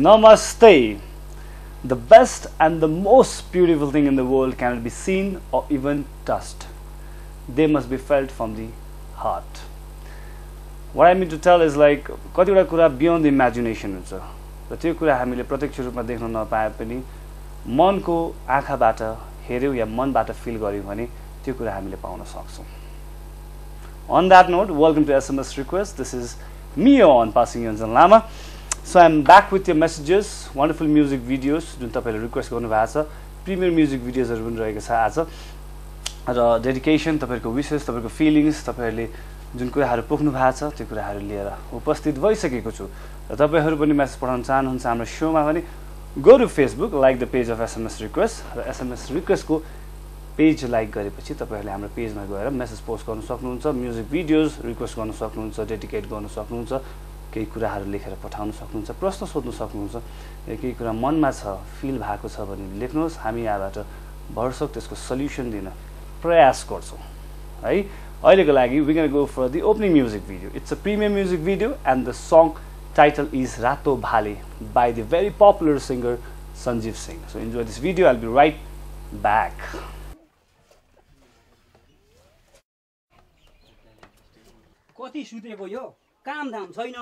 Namaste. The best and the most beautiful thing in the world cannot be seen or even touched. They must be felt from the heart. What I mean to tell is like कतिवटा कुरा beyond imagination हुन्छ र त्यो कुरा हामीले प्रत्यक्ष रूपमा देख्न नपाए पनि मनको आँखाबाट हेऱ्यौँ या मनबाट फिल गऱ्यौँ भने त्यो कुरा हामीले पाउन सक्छौँ On that note, welcome to SMS Request. This is me on Passing Yonjan Lama. So I'm back with your messages, wonderful music videos जुन तपाईँहरूले रिक्वेस्ट गर्नुभएको छ। प्रिमियर म्युजिक भिडियोजहरू पनि रहेको छ आज। र डेडिकेसन तपाईँहरूको विसेस तपाईँहरूको फिलिङ्स तपाईँहरूले जुन कुराहरू पोख्नु भएको छ त्यो कुराहरू लिएर उपस्थित भइसकेको छु। र तपाईँहरू पनि मेसेज पठाउन चाहनुहुन्छ हाम्रो सोमा भने go to Facebook like the page of SMS request र एसएमएस रिक्वेस्टको पेज लाइक गरेपछि तपाईँहरूले हाम्रो पेजमा गएर मेसेज पोस्ट गर्नु सक्नुहुन्छ म्युजिक भिडियोज रिक्वेस्ट गर्नु सक्नुहुन्छ डेडिकेट गर्नु सक्नुहुन्छ। केही कुराहरू लेखेर पठाउन सक्नुहुन्छ प्रश्न सोध्नु सक्नुहुन्छ केही कुरा मनमा छ फिल भएको छ भने लेख्नुहोस् हामी यहाँबाट भरसक त्यसको सल्युसन दिन प्रयास गर्छौँ। है अहिलेको लागि we can go for the opening music video it's a premium music video and the song title is Rato Bhale by the very popular singer Sanjeev Singh so enjoy this video I'll be right back कति सुतेको यो? काम धाम छैन।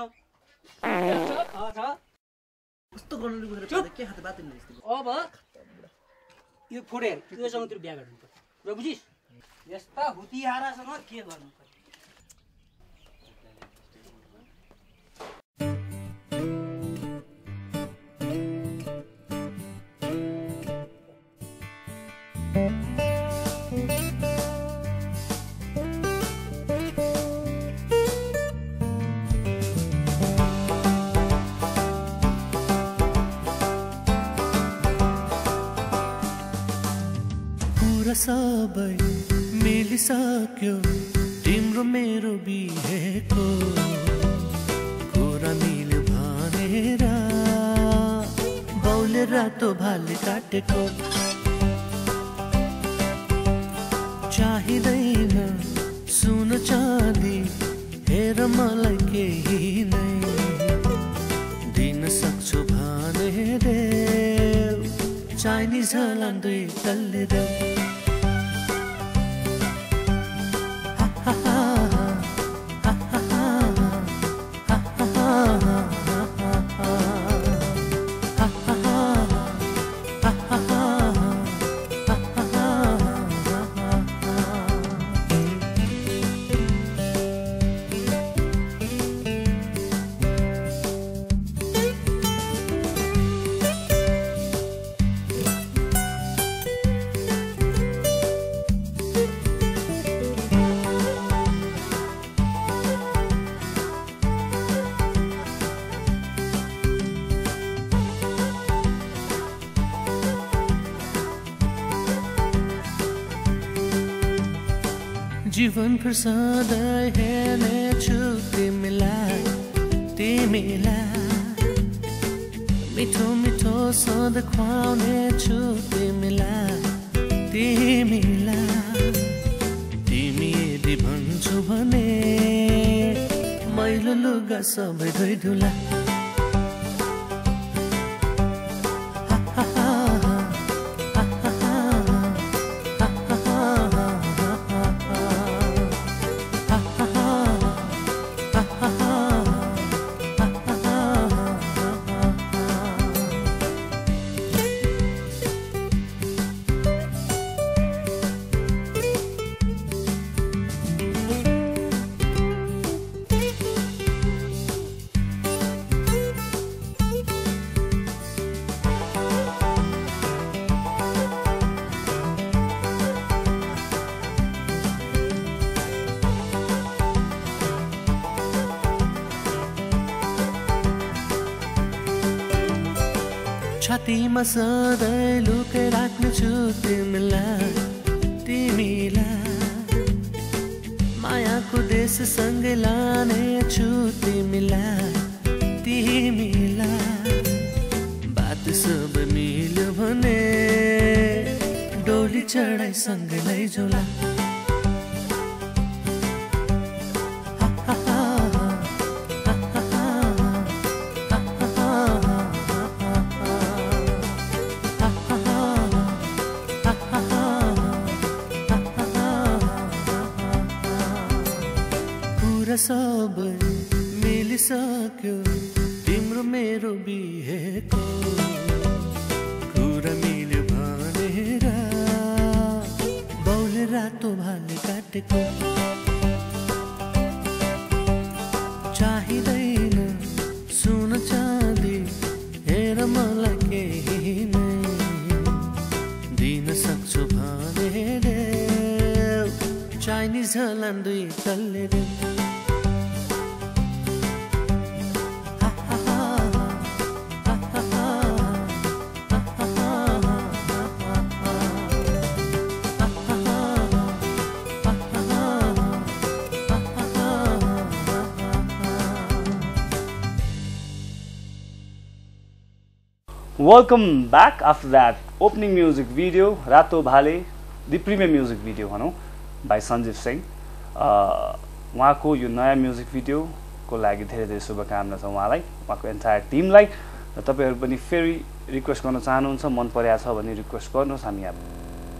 कस्तो गर्नु। के हात बात अब यो फोडेर योसँग बिहा गर्नु पर्छ र बुझिस् यस्ता हुतिहारासँग के गर्नु सबै मिलिसक्यो। तिम्रो मेरो बिहेको कुरा मिल्यो भनेर। बाउले रातो भाले काटेको। चाहिँदैन सुन चाँदी हेर मलाई केही नै। दिन सक्छु भने देऊ चाइनिज दुई तल्ले देऊ जीवन भर सधैँ हेर्नेछु तिमीलाई तिमीलाई। मिठो मिठो सधैँ खुवाउनेछु तिमीलाई तिमीलाई। तिमी यदि भन्छु भने मैलो लुगा सबै धोइधुला। छातीमा सधैँ लुकै राख्नेछु तिमीलाई तिमीलाई। मायाको देशसँगै लानेछु तिमीलाई तिमीलाई। बात सब मिल्यो भने डोली चढाइ सँगै सबै मिलिसक्यो तिम्रो मेरो बिहेको कुरा मिल्यो भनेर। बाउले रातो भाले काटेको Welcome back after that opening music video, Rato Bhale, the premium music video भनौँ by सञ्जीव सिंह उहाँको यो नयाँ म्युजिक भिडियोको लागि धेरै धेरै शुभकामना छ उहाँलाई उहाँको एन्टायर टिमलाई र तपाईँहरू पनि फेरि रिक्वेस्ट गर्न चाहनुहुन्छ मन परेको छ भने रिक्वेस्ट गर्नुहोस् हामी अब